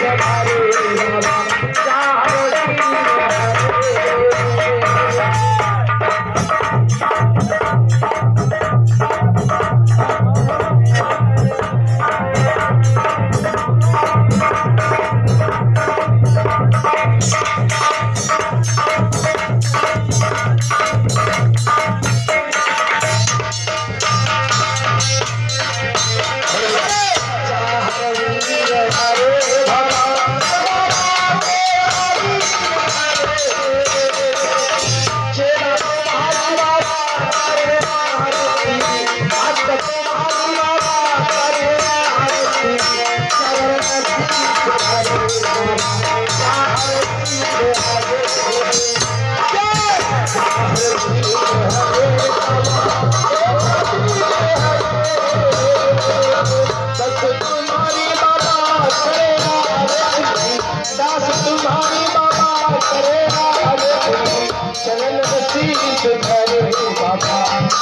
चरण बसी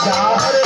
चार